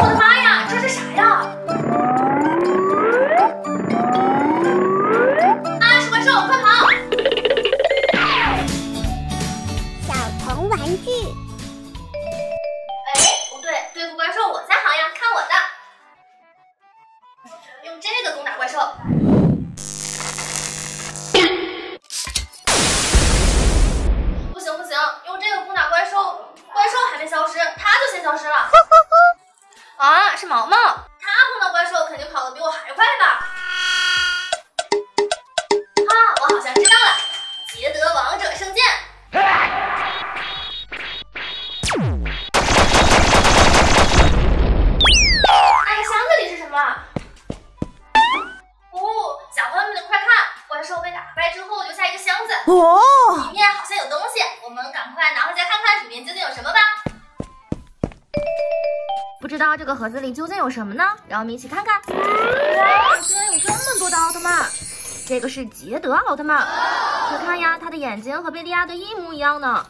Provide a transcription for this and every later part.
我的妈呀，这是啥呀？啊，是怪兽，快跑！小童玩具。哎，不对，对付怪兽我在行呀，看我的。用这个攻打怪兽。不行不行，用这个攻打怪兽，怪兽还没消失，它就先消失了。啊，是毛毛？他碰到怪兽肯定跑得比我还快吧？啊，我好像知道了，捷德王者圣剑。那个箱子里是什么？哦，小朋友们快看，怪兽被打败之后留下一个箱子，哦，知道这个盒子里究竟有什么呢？让我们一起看看。哇，居然有这么多的奥特曼！这个是捷德奥特曼，快看呀，他的眼睛和贝利亚的一模一样呢。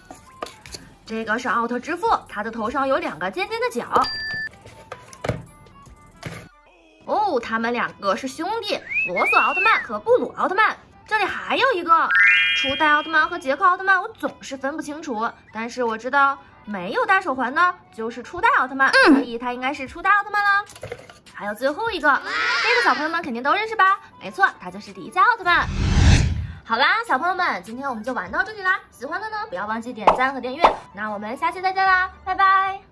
这个是奥特之父，他的头上有两个尖尖的角。哦，他们两个是兄弟，罗索奥特曼和布鲁奥特曼。这里还有一个初代奥特曼和杰克奥特曼，我总是分不清楚，但是我知道。没有大手环呢，就是初代奥特曼，所以他应该是初代奥特曼了。还有最后一个，这个小朋友们肯定都认识吧？没错，他就是迪迦奥特曼。好啦，小朋友们，今天我们就玩到这里啦。喜欢的呢，不要忘记点赞和订阅。那我们下期再见啦，拜拜。